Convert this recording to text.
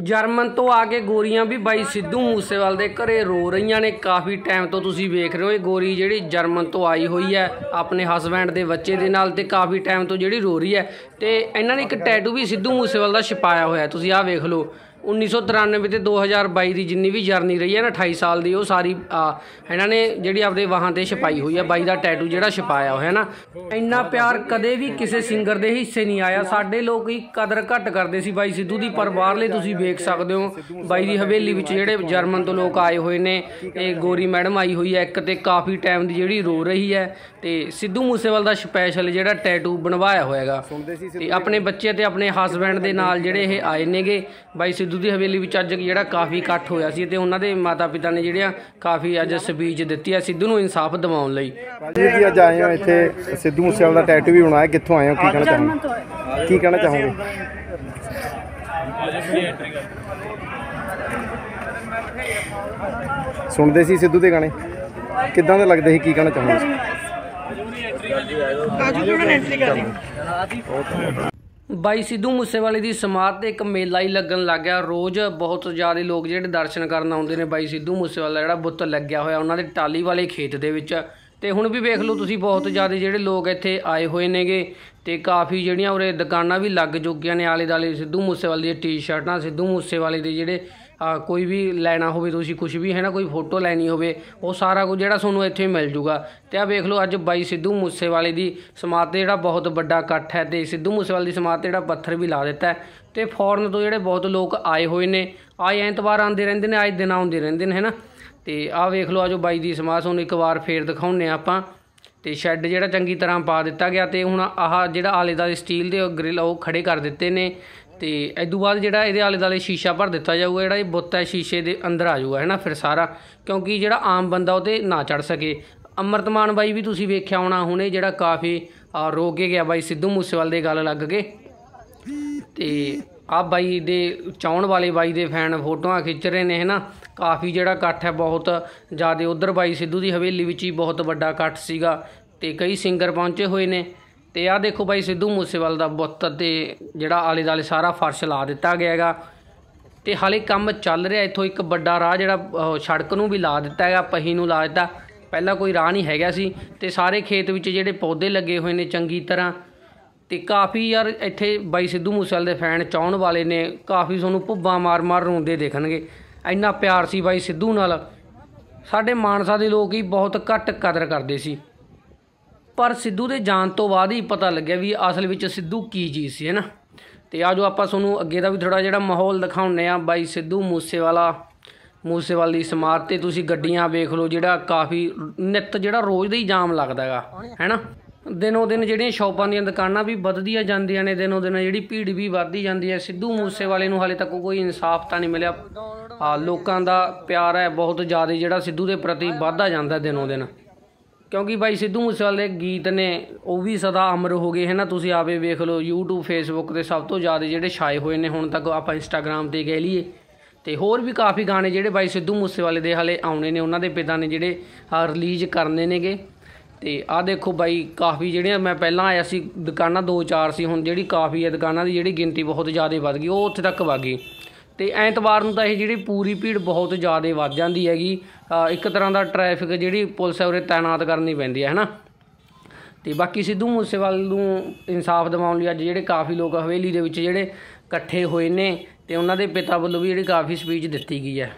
German ਤੋਂ ਆ ਕੇ ਗੋਰੀਆਂ ਵੀ ਬਾਈ ਸਿੱਧੂ ਮੂਸੇਵਾਲ ਦੇ ਘਰੇ ਰੋ ਰਹੀਆਂ ਨੇ। ਕਾਫੀ ਟਾਈਮ ਤੋਂ ਤੁਸੀਂ ਵੇਖ ਰਹੇ ਹੋ ਇਹ ਗੋਰੀ ਜਿਹੜੀ ਜਰਮਨ ਤੋਂ ਆਈ ਹੋਈ ਹੈ ਆਪਣੇ ਹਸਬੈਂਡ ਦੇ ਬੱਚੇ ਦੇ ਨਾਲ ਤੇ ਕਾਫੀ ਟਾਈਮ ਤੋਂ ਜਿਹੜੀ ਰੋ ਰਹੀ ਹੈ। ਤੇ ਇਹਨਾਂ ਨੇ ਇੱਕ ਟੈਟੂ ਵੀ ਸਿੱਧੂ ਮੂਸੇਵਾਲ ਦਾ ਛਪਾਇਆ ਹੋਇਆ ਤੁਸੀਂ ਆਹ ਵੇਖ ਲਓ। 1993 ਤੇ 2022 ਦੀ ਜਿੰਨੀ ਵੀ ਜਰਨੀ ਰਹੀ ਹੈ ਨਾ 28 ਸਾਲ ਦੀ, ਉਹ ਸਾਰੀ ਇਹਨਾਂ ਨੇ ਜਿਹੜੀ ਆਪਦੇ ਵਾਹਾਂ ਤੇ ਛਪਾਈ ਹੋਈ ਹੈ, ਬਾਈ ਦਾ ਟੈਟੂ ਜਿਹੜਾ ਛਪਾਇਆ ਹੋਇਆ ਹੈ ਨਾ। ਇੰਨਾ ਪਿਆਰ ਕਦੇ ਵੀ ਕਿਸੇ ਸਿੰਗਰ ਦੇ ਹਿੱਸੇ ਨਹੀਂ ਆਇਆ। ਸਾਡੇ ਲੋਕ ਹੀ ਕਦਰ ਘੱਟ ਕਰਦੇ ਸੀ ਬਾਈ ਸਿੱਧੂ ਦੀ, ਪਰ ਬਾਹਰਲੇ ਤੁਸੀਂ ਵੇਖ ਸਕਦੇ ਹੋ, ਬਾਈ ਦੀ ਹਵੇਲੀ ਵਿੱਚ ਜਿਹੜੇ ਜਰਮਨ ਤੋਂ ਲੋਕ ਆਏ ਹੋਏ ਨੇ, ਇਹ ਗੋਰੀ ਮੈਡਮ ਆਈ ਹੋਈ ਹੈ, ਇੱਕ ਤੇ ਕਾਫੀ ਟਾਈਮ ਦੀ ਜਿਹੜੀ ਰੋ ਰਹੀ ਹੈ, ਤੇ ਸਿੱਧੂ ਮੂਸੇਵਾਲ ਦਾ ਸਪੈਸ਼ਲ ਜਿਹੜਾ ਟੈਟੂ ਬਣਵਾਇਆ ਹੋਇਆਗਾ ਤੇ ਆਪਣੇ ਬੱਚੇ ਤੇ ਆਪਣੇ ਹਸਬੈਂਡ ਦੇ ਨਾਲ ਜਿਹੜੇ ਇਹ ਆਏ ਨੇਗੇ, ਬਾਈ ਸਿੱਧੂ ਦੀ ਹਵੇਲੀ ਵਿੱਚ ਅੱਜ ਜਿਹੜਾ ਕਾਫੀ ਇਕੱਠ ਹੋਇਆ ਸੀ ਤੇ ਉਹਨਾਂ ਦੇ ਮਾਤਾ ਪਿਤਾ ਨੇ ਜਿਹੜੀਆਂ ਕਾਫੀ ਅੱਜ ਸਪੀਚ ਦਿੱਤੀ ਹੈ ਸਿੱਧੂ ਨੂੰ ਇਨਸਾਫ ਦਿਵਾਉਣ ਲਈ। ਜੀ ਜੀ ਅੱਜ ਆਏ ਹੋ ਇੱਥੇ ਸਿੱਧੂ ਮੂਸੇਵਾਲ ਦਾ ਟੈਟੂ ਵੀ ਬਣਾਇਆ। ਕਿੱਥੋਂ ਆਏ ਹੋ? ਕੀ ਕਹਿਣਾ ਚਾਹੋਗੇ? ਕੀ ਕਹਿਣਾ ਚਾਹੋਗੇ? ਸੁਣਦੇ ਸੀ ਸਿੱਧੂ ਦੇ ਗਾਣੇ? ਕਿੱਦਾਂ ਦੇ ਲੱਗਦੇ ਸੀ? ਕੀ ਕਹਿਣਾ ਚਾਹੋਗੇ? ਬਾਈ ਸਿੱਧੂ ਮੂਸੇਵਾਲੇ ਦੀ ਸਮਾਧ ਤੇ ਇੱਕ ਮੇਲਾ ਹੀ ਲੱਗਣ ਲੱਗ ਗਿਆ। ਰੋਜ਼ ਬਹੁਤ ਜ਼ਿਆਦਾ ਲੋਕ ਜਿਹੜੇ ਦਰਸ਼ਨ ਕਰਨ ਆਉਂਦੇ ਨੇ ਬਾਈ ਸਿੱਧੂ ਮੂਸੇਵਾਲਾ ਜਿਹੜਾ ਬੁੱਤ ਲੱਗਿਆ ਹੋਇਆ, ਉਹਨਾਂ ਦੇ ਟਾਲੀ ਵਾਲੇ ਖੇਤ ਦੇ ਵਿੱਚ। ਤੇ ਹੁਣ ਵੀ ਵੇਖ ਲਓ ਤੁਸੀਂ, ਬਹੁਤ ਜ਼ਿਆਦਾ ਜਿਹੜੇ ਲੋਕ ਇੱਥੇ ਆਏ ਹੋਏ ਨੇਗੇ। ਤੇ ਕਾਫੀ ਜਿਹੜੀਆਂ ਉਰੇ ਦੁਕਾਨਾਂ ਵੀ ਲੱਗ ਚੁੱਕੀਆਂ ਨੇ ਆਲੇ ਦਾਲੇ ਸਿੱਧੂ ਮੂਸੇਵਾਲੇ ਦੀਆਂ ਟੀ-ਸ਼ਰਟਾਂ ਸਿੱਧੂ ਮੂਸੇਵਾਲੇ ਦੇ ਜਿਹੜੇ ਕੋਈ ਵੀ ਲੈਣਾ ਹੋਵੇ, ਤੁਸੀਂ ਕੁਝ ਵੀ ਹੈ ਨਾ, ਕੋਈ ਫੋਟੋ ਲੈਣੀ ਹੋਵੇ, ਉਹ ਸਾਰਾ ਕੁਝ ਜਿਹੜਾ ਤੁਹਾਨੂੰ ਇੱਥੇ ਮਿਲ ਜੂਗਾ। ਤੇ ਆ ਵੇਖ ਲਓ, ਅੱਜ ਬਾਈ ਸਿੱਧੂ ਮੂਸੇਵਾਲੇ ਦੀ ਸਮਾਧ ਤੇ ਜਿਹੜਾ ਬਹੁਤ ਵੱਡਾ ਇਕੱਠ ਹੈ ਤੇ ਸਿੱਧੂ ਮੂਸੇਵਾਲੇ ਦੀ ਸਮਾਧ ਤੇ ਜਿਹੜਾ ਪੱਥਰ ਵੀ ਲਾ ਦਿੱਤਾ ਹੈ। ਤੇ ਫੋਰਨ ਤੋਂ ਜਿਹੜੇ ਬਹੁਤ ਲੋਕ ਆਏ ਹੋਏ ਨੇ, ਆਏ ਐਤਵਾਰ ਆਉਂਦੇ ਰਹਿੰਦੇ ਨੇ, ਆਏ ਦਿਨ ਆਉਂਦੇ ਰਹਿੰਦੇ ਨੇ, ਹੈ ਨਾ? ਤੇ ਆਹ ਵੇਖ ਲਓ ਆਜੋ ਬਾਈ ਦੀ ਸਮਾਧ, ਤੁਹਾਨੂੰ ਇੱਕ ਵਾਰ ਫੇਰ ਦਿਖਾਉਂਦੇ ਹਾਂ ਆਪਾਂ। ਤੇ ਸ਼ੈੱਡ ਜਿਹੜਾ ਚੰਗੀ ਤਰ੍ਹਾਂ ਪਾ ਦਿੱਤਾ ਗਿਆ ਤੇ ਹੁਣ ਆਹ ਜਿਹੜਾ ਆਲੇ ਦਾ ਸਟੀਲ ਦੇ ਗ੍ਰਿਲ ਉਹ ਖੜੇ ਕਰ ਦਿੱਤੇ ਨੇ। ਤੇ ਇਦੋਂ ਬਾਅਦ ਜਿਹੜਾ ਇਹਦੇ ਆਲੇ ਦਾਲੇ ਸ਼ੀਸ਼ਾ ਭਰ ਦਿੱਤਾ ਜਾਊਗਾ, ਜਿਹੜਾ ਇਹ ਬੁੱਤ ਹੈ, ਸ਼ੀਸ਼ੇ ਦੇ ਅੰਦਰ ਆ ਜਾਊਗਾ ਹੈ ਨਾ ਫਿਰ ਸਾਰਾ, ਕਿਉਂਕਿ ਜਿਹੜਾ ਆਮ ਬੰਦਾ ਉਹ ਤੇ ਨਾ ਚੜ ਸਕੇ। ਅਮਰਤਮਾਨ ਬਾਈ ਵੀ ਤੁਸੀਂ ਵੇਖਿਆ ਹੋਣਾ ਹੁਣੇ ਜਿਹੜਾ ਕਾਫੀ ਰੋ ਕੇ ਗਿਆ ਬਾਈ ਸਿੱਧੂ ਮੂਸੇਵਾਲ ਦੇ ਗੱਲ ਲੱਗ ਕੇ। ਤੇ ਆ ਬਾਈ ਦੇ ਚਾਉਣ ਵਾਲੇ ਬਾਈ ਦੇ ਫੈਨ ਫੋਟੋਆਂ ਖਿੱਚ ਰਹੇ ਨੇ, ਹੈਨਾ। ਕਾਫੀ ਜਿਹੜਾ ਇਕੱਠ ਹੈ ਬਹੁਤ, ਜ਼ਿਆਦਾ ਉਧਰ ਬਾਈ ਸਿੱਧੂ ਦੀ ਹਵੇਲੀ ਵਿੱਚ ਹੀ ਬਹੁਤ ਵੱਡਾ ਇਕੱਠ ਸੀਗਾ ਤੇ ਕਈ ਸਿੰਗਰ ਪਹੁੰਚੇ ਹੋਏ ਨੇ। ਤੇ ਆ ਦੇਖੋ ਬਾਈ ਸਿੱਧੂ ਮੂਸੇਵਾਲ ਦਾ ਬੁੱਤ ਤੇ ਜਿਹੜਾ ਆਲੇ ਦਾਲੇ ਸਾਰਾ ਫਰਸ਼ ਲਾ ਦਿੱਤਾ ਗਿਆ ਹੈਗਾ। ਤੇ ਹਾਲੇ ਕੰਮ ਚੱਲ ਰਿਹਾ, ਇੱਥੋਂ ਇੱਕ ਵੱਡਾ ਰਾਹ ਜਿਹੜਾ ਸੜਕ ਨੂੰ ਵੀ ਲਾ ਦਿੱਤਾ ਹੈਗਾ, ਪਹੀ ਨੂੰ ਲਾ ਦਿੱਤਾ। ਪਹਿਲਾਂ ਕੋਈ ਰਾਹ ਨਹੀਂ ਹੈਗਾ ਸੀ ਤੇ ਸਾਰੇ ਖੇਤ ਵਿੱਚ ਜਿਹੜੇ ਪੌਦੇ ਲੱਗੇ ਹੋਏ ਨੇ ਚੰਗੀ ਤਰ੍ਹਾਂ। ਤੇ ਕਾਫੀ ਯਾਰ ਇੱਥੇ ਬਾਈ ਸਿੱਧੂ ਮੂਸੇਵਾਲੇ ਦੇ ਫੈਨ ਚਾਹਣ ਵਾਲੇ ਨੇ, ਕਾਫੀ ਤੁਹਾਨੂੰ ਭੁੱਬਾਂ ਮਾਰ-ਮਾਰ ਰੋਂਦੇ ਦੇਖਣਗੇ। ਇੰਨਾ ਪਿਆਰ ਸੀ ਬਾਈ ਸਿੱਧੂ ਨਾਲ। ਸਾਡੇ ਮਾਨਸਾ ਦੇ ਲੋਕ ਹੀ ਬਹੁਤ ਘੱਟ ਕਦਰ ਕਰਦੇ ਸੀ। ਪਰ ਸਿੱਧੂ ਦੇ ਜਾਣ ਤੋਂ ਬਾਅਦ ਹੀ ਪਤਾ ਲੱਗਿਆ ਵੀ ਅਸਲ ਵਿੱਚ ਸਿੱਧੂ ਕੀ ਚੀਜ਼ ਸੀ, ਹੈ ਹੈਨਾ ਤੇ ਆਜੋ ਆਪਾਂ ਤੁਹਾਨੂੰ ਅੱਗੇ ਦਾ ਵੀ ਥੋੜਾ ਜਿਹੜਾ ਮਾਹੌਲ ਦਿਖਾਉਂਦੇ ਆ ਬਾਈ ਸਿੱਧੂ ਮੂਸੇਵਾਲਾ, ਮੂਸੇਵਾਲ ਦੀ ਸਮਾਧ ਤੇ ਤੁਸੀਂ ਗੱਡੀਆਂ ਵੇਖ ਲਓ, ਜਿਹੜਾ ਕਾਫੀ ਨਿੱਤ ਜਿਹੜਾ ਰੋਜ਼ ਦਾ ਹੀ ਜਾਮ ਲੱਗਦਾ ਹੈਗਾ ਹੈਨਾ ਦਿਨੋ ਦਿਨ ਜਿਹੜੀਆਂ ਸ਼ਾਪਾਂ ਦੀਆਂ ਦੁਕਾਨਾਂ ਵੀ ਵੱਧਦੀਆਂ ਜਾਂਦੀਆਂ ਨੇ, ਦਿਨੋ ਦਿਨ ਜਿਹੜੀ ਭੀੜ ਵੀ ਵੱਧਦੀ ਜਾਂਦੀ ਹੈ। ਸਿੱਧੂ ਮੂਸੇਵਾਲੇ ਨੂੰ ਹਾਲੇ ਤੱਕ ਕੋਈ ਇਨਸਾਫ ਤਾਂ ਨਹੀਂ ਮਿਲਿਆ। ਆ ਲੋਕਾਂ ਦਾ ਪਿਆਰ ਹੈ, ਬਹੁਤ ਜ਼ਿਆਦਾ ਜਿਹੜਾ ਸਿੱਧੂ ਦੇ ਪ੍ਰਤੀ ਵੱਧਦਾ ਜਾਂਦਾ ਦਿਨੋ ਦਿਨ। ਕਿਉਂਕਿ ਬਾਈ ਸਿੱਧੂ ਮੂਸੇਵਾਲੇ ਦੇ ਗੀਤ ਨੇ, ਉਹ ਵੀ ਸਦਾ ਅਮਰ ਹੋ ਗਏ ਹੈ ਨਾ ਤੁਸੀਂ ਆਪੇ ਵੇਖ ਲਓ, YouTube, Facebook ਤੇ ਸਭ ਤੋਂ ਜ਼ਿਆਦਾ ਜਿਹੜੇ ਛਾਏ ਹੋਏ ਨੇ, ਹੁਣ ਤੱਕ ਆਪਾਂ Instagram ਤੇ ਕਹਿ ਲਈਏ। ਤੇ ਹੋਰ ਵੀ ਕਾਫੀ ਗਾਣੇ ਜਿਹੜੇ ਬਾਈ ਸਿੱਧੂ ਮੂਸੇਵਾਲੇ ਦੇ ਹਾਲੇ ਆਉਣੇ ਨੇ, ਉਹਨਾਂ ਦੇ ਪਿਤਾ ਨੇ ਜਿਹੜੇ ਰਿਲੀਜ਼ ਕਰਨੇ ਨੇਗੇ। ਤੇ ਆਹ ਦੇਖੋ ਬਾਈ ਕਾਫੀ ਜਿਹੜੀਆਂ ਮੈਂ ਪਹਿਲਾਂ ਆਇਆ ਸੀ, ਦੁਕਾਨਾਂ ਦੋ ਚਾਰ ਸੀ, ਹੁਣ ਜਿਹੜੀ ਕਾਫੀ ਹੈ ਦੁਕਾਨਾਂ ਦੀ ਜਿਹੜੀ ਗਿਣਤੀ ਬਹੁਤ ਜ਼ਿਆਦਾ ਵੱਧ ਗਈ, ਉਹ ਉੱਥੇ ਤੱਕ ਵੱਧ ਗਈ। ਤੇ ਐਤਵਾਰ ਨੂੰ ਤਾਂ ਇਹ ਜਿਹੜੀ ਪੂਰੀ ਭੀੜ ਬਹੁਤ ਜ਼ਿਆਦਾ ਵੱਧ ਜਾਂਦੀ ਹੈਗੀ ਇੱਕ ਤਰ੍ਹਾਂ ਦਾ ਟ੍ਰੈਫਿਕ ਜਿਹੜੀ ਪੁਲਿਸ ਹੈ ਉਰੇ ਤਾਇਨਾਤ ਕਰਨੀ ਪੈਂਦੀ ਹੈ, ਹਨਾ? ਤੇ ਬਾਕੀ ਸਿੱਧੂ ਮੂਸੇਵਾਲ ਨੂੰ ਇਨਸਾਫ ਦਿਵਾਉਣ ਲਈ ਅੱਜ ਜਿਹੜੇ ਕਾਫੀ ਲੋਕ ਹਵੇਲੀ ਦੇ ਵਿੱਚ ਜਿਹੜੇ ਇਕੱਠੇ ਹੋਏ ਨੇ ਤੇ ਉਹਨਾਂ ਦੇ ਪਿਤਾ ਵੱਲੋਂ ਵੀ ਜਿਹੜੀ ਕਾਫੀ ਸਪੀਚ ਦਿੱਤੀ ਗਈ ਹੈ।